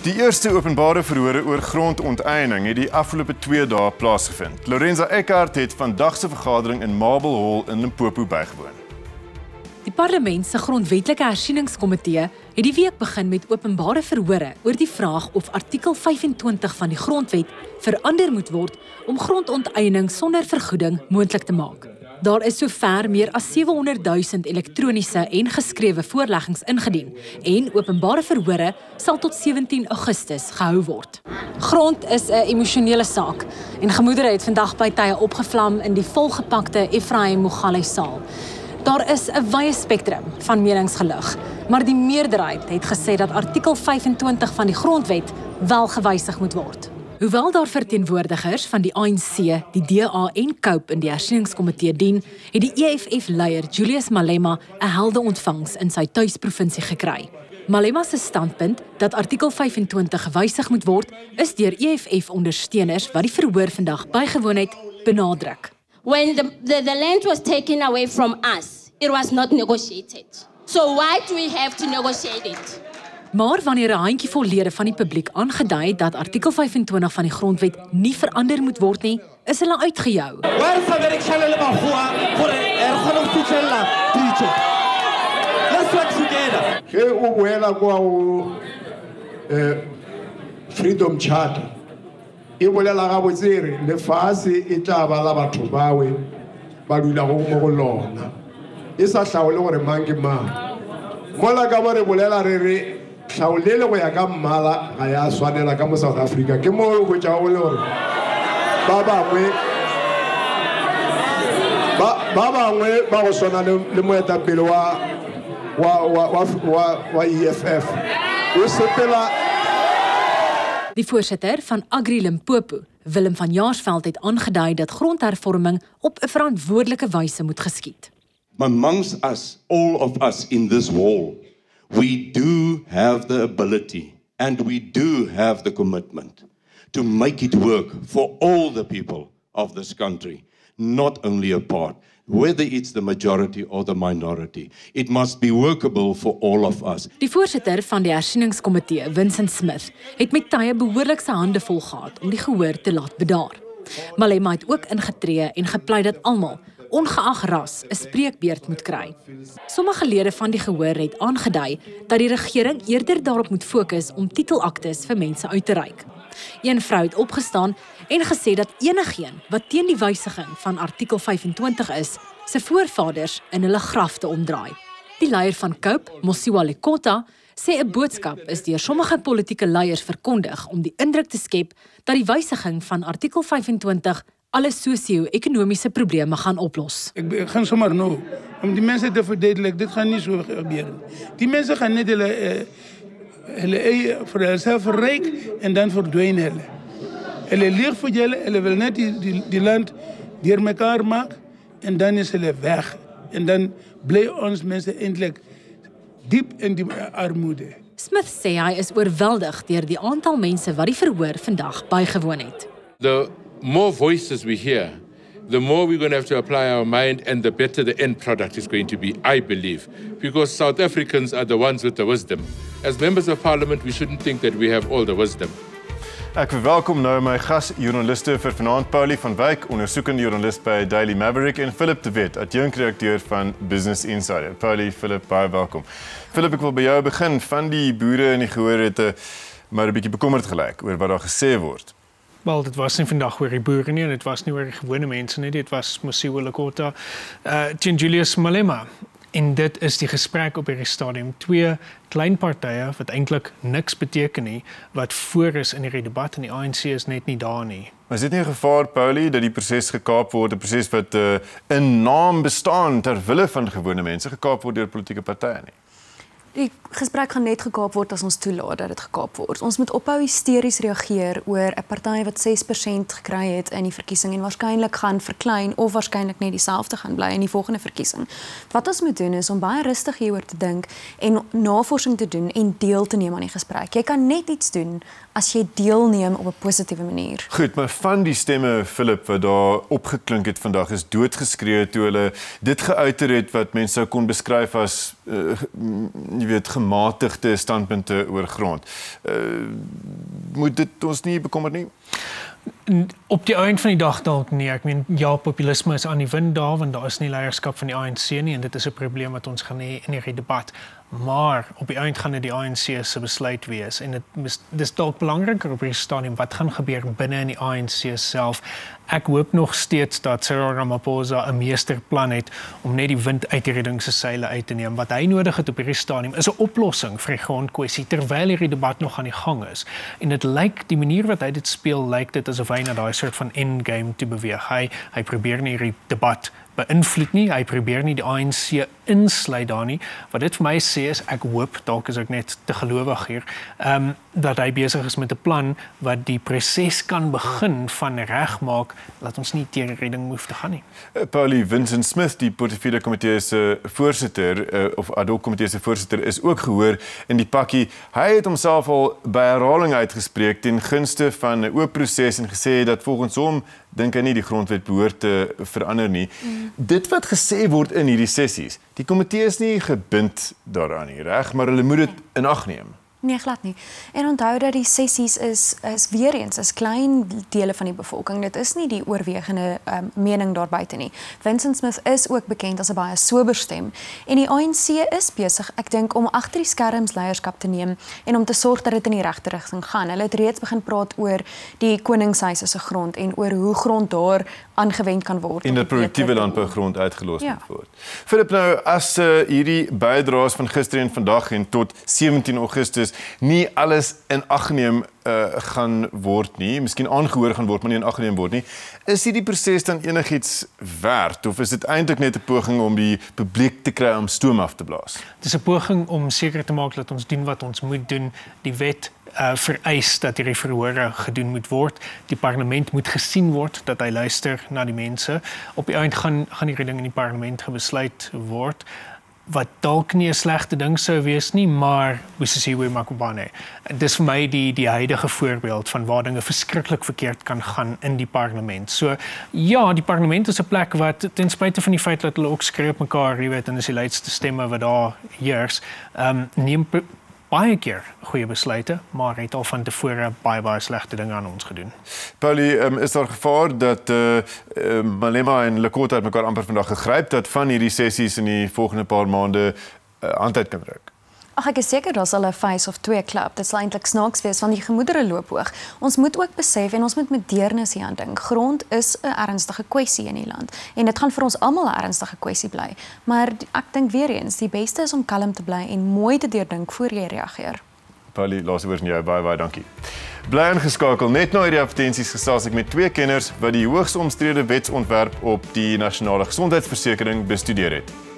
Die eerste openbare verhore oor grondonteiening het die afgelope 2 dae plaasgevind. Lorenza Eckart het vandag se vergadering in Marble Hall in Limpopo bygewoon. Die parlement se grondwetlike hersieningskomitee het die week begin met openbare verhore oor die vraag of artikel 25 van die grondwet verander moet word om grondonteiening sonder vergoeding moontlik te maak. Daar is sover meer as 700 000 elektroniese en geskrewe voorleggings ingedien en openbare verhore sal tot 17 Augustus gehou word. Grond is 'n emosionele saak en gemoedere het vandag by tye opgevlam in die volgepakte Ephraim Mogale saal. Daar is 'n wye spektrum van menings gelig, maar die meerderheid het gesê dat artikel 25 van die grondwet wel gewysig moet word. Hoewel daar verteenwoordigers van die ANC, die DA en COPE in die hersieningskomitee dien, het die EFF-leier Julius Malema 'n helde ontvangs in sy tuisprovinsie gekry. Malema se standpunt dat artikel 25 gewysig moet word, is deur EFF-ondersteuners wat die verhoor vandag bygewoon het, benadruk. When the, the, the land was taken away from us, it was not negotiated. So why do we have to negotiate it? Maar wanneer 'n handjievol lede van die publiek aangedui dat artikel 25 van die grondwet nie verander moet word nie, is hulle uitgejou. Ge o boela kwa o eh Freedom Charter. E bolela ga botsere le fase e tla ba la batho bawe ba dula go mo go lona. E sa hlaole gore mang ke mang. Mola ka bo re bolela re re tlhaolele go ya ka mmala ga ya swanela ka mo south africa ke mo go tša go le gore ba bangwe ba bangwe ba go swana le moetapele wa wa wa wa wa EFF o sepela Die voorsitter van Agri Limpopo, Willem van Jaarsveld het aangedui dat grondhervorming op 'n verantwoordelike wyse moet geskied. Amongst us, all of us in this wall, we do have the ability and we do have the commitment to make it work for all the people of this country, not only a part, whether it's the majority or the minority. It must be workable for all of us. Die voorsitter van die hersieningskomitee, Vincent Smith, het met tye behoorlik sy hande vol gehad om die gehoor te laat bedaar. Malema het ook ingetree en gepleit dat almal ongeag ras 'n spreekbeurt moet kry. Sommige lede van die gehoor het aangedui dat die regering eerder daarop moet fokus om titelaktes vir mense uit te reik. Een vrou het opgestaan en gesê dat enigeen wat teen die wysiging van artikel 25 is, se voorvaders in hulle grafte omdraai. Die leier van Cope, Mosiwa Lekota, sê 'n boodskap is deur sommige politieke leiers verkondig om die indruk te skep dat die wysiging van artikel 25 alle sosio-ekonomiese probleme gaan oplos. Ek, ek gaan sommer nou om die mense te verduidelik, dit gaan nie so gebeur nie. Die mense gaan net hulle uh, hulle eie vir hulself verryk en dan verdwyn hulle. Hulle lieg vir julle, hulle wil net die die, die land deurmekaar maak en dan is hulle weg. En dan bly ons mense eintlik diep in die armoede. Smith sê hy is oorweldig deur die aantal mense wat die verhoor vandag bygewoon het. The more voices we hear, the more we're going to have to apply our mind and the better the end product is going to be, I believe. Because South Africans are the ones with the wisdom. As members of parliament, we shouldn't think that we have all the wisdom. Ek verwelkom nou my gas joernaliste vir vanaand Paulie van Wyk, ondersoekende joernalis by Daily Maverick en Philip de Wet, adjunkredakteur van Business Insider. Paulie, Philip, baie welkom. Philip, ek wil by jou begin. Van die boere in die gehoor het 'n maar 'n bietjie bekommerd gelyk oor wat daar gesê word. Wel, dit was nie vandag oor die boere nie, dit was nie oor die gewone mense nie, dit was Mosiwe Lekota, uh Jean Julius Malema. En dit is die gesprek op hierdie stadium. Twee klein partye wat eintlik niks beteken nie, wat voor is in hierdie debat en die ANC is net nie daar nie. Is dit nie 'n gevaar Paulie dat die proses gekaap word, 'n proses wat uh, in naam bestaan ter wille van gewone mense gekaap word deur politieke partye nie? Die gesprek gaan net gekaap word as ons toelaat dat dit gekaap word. Ons moet ophou hysteries reageer oor 'n party wat 6% gekry het in die verkiesing en waarskynlik gaan verklein of waarskynlik net dieselfde gaan bly in die volgende verkiesing. Wat ons moet doen is om baie rustig hieroor te dink en navorsing te doen en deel te neem aan die gesprek. Jy kan net iets doen as jy deelneem op 'n positiewe manier. Goed, maar van die stemme Philip wat daar opgeklink het vandag is doodgeskree toe hulle dit geuiter het wat mense sou kon beskryf as uh, jy weet gematigde standpunte oor grond. Uh moet dit ons nie bekommer nie? Op die einde van die dag dalk nee ek meen ja populisme is aan die wind daar want daar is nie leierskap van die ANC nie en dit is 'n probleem wat ons gaan hê in hierdie debat maar op die einde gaan dit die ANC se besluit wees en dit dis dalk belangriker op hierdie stadium wat gaan gebeur binne in die ANC self. Ek hoop nog steeds dat Cyril Ramaphosa 'n meesterplan het om net die wind uit die reding se seile uit te neem. Wat hy nodig het op hierdie stadium is 'n oplossing vir die grondkwessie terwyl hierdie debat nog aan die gang is. En dit lyk die manier wat hy dit speel lyk dit asof hy na daai soort van endgame te beweeg. Hy hy probeer nie hierdie debat beïnvloed nie. Hy probeer nie die ANC insluit daar nie. Wat dit vir my sê is ek hoop dalk is ek net te gelowig hier, ehm um, dat hy besig is met 'n plan wat die proses kan begin van regmaak dat ons nie teen redding hoef te gaan nie. Uh, Paulie Vincent Smith, die portefeulje komitee se voorsitter uh, of ad hoc komitee se voorsitter is ook gehoor in die pakkie. Hy het homself al by herhaling uitgespreek ten gunste van 'n oop proses en gesê dat volgens hom dink hy nie die grondwet behoort te verander nie. Mm. Dit wat gesê word in hierdie sessies, die komitee is nie gebind daaraan nie, reg, maar hulle moet dit in ag neem. Nee, glad nie. En onthou dat die sessies is is weer eens is klein dele van die bevolking. Dit is nie die oorwegende um, mening daar buite nie. Vincent Smith is ook bekend as 'n baie sober stem en die ANC is besig, ek dink, om agter die skerms leierskap te neem en om te sorg dat dit in die regte rigting gaan. Hulle het reeds begin praat oor die koningshuis as 'n grond en oor hoe grond daar aangewend kan word in die produktiewe landbougrond uitgelos ja. word. Philip nou as uh, hierdie bydraes van gister en vandag en tot 17 Augustus nie alles in ag neem uh, gaan word nie, miskien aangehoor gaan word maar nie in ag geneem word nie, is hierdie proses dan enigiets werd of is dit eintlik net 'n poging om die publiek te kry om stoom af te blaas? Dit is 'n poging om seker te maak dat ons doen wat ons moet doen, die wet uh, vereis dat hierdie verhore gedoen moet word. Die parlement moet gesien word dat hy luister na die mense. Op die eind gaan gaan die reding in die parlement gebesluit word wat dalk nie 'n slegte ding sou wees nie, maar Busisiwe Makubane. Dis vir my die die huidige voorbeeld van waar dinge verskriklik verkeerd kan gaan in die parlement. So ja, die parlement is 'n plek wat ten spyte van die feit dat hulle ook skreeu op mekaar, jy weet, en is die luidste stemme wat daar heers, ehm um, neem baie keer goeie besluite, maar het al van tevore baie baie slegte dinge aan ons gedoen. Paulie, um, is daar gevaar dat eh uh, Malema en Lekota het mekaar amper vandag gegryp dat van hierdie sessies in die volgende paar maande uh, aantyd kan druk? Ag ek is seker daar sal 'n face of twee klap. Dit sal eintlik snaaks wees want die gemoedere loop hoog. Ons moet ook besef en ons moet met deernis hier aan dink. Grond is 'n ernstige kwessie in die land en dit gaan vir ons almal 'n ernstige kwessie bly. Maar ek dink weer eens, die beste is om kalm te bly en mooi te deurdink voor jy reageer. Paulie, laat oor jou baie baie dankie. Bly ingeskakel. Net nou hierdie advertensies gesels ek met twee kenners wat die hoogs omstrede wetsontwerp op die nasionale gesondheidsversekering bestudeer het.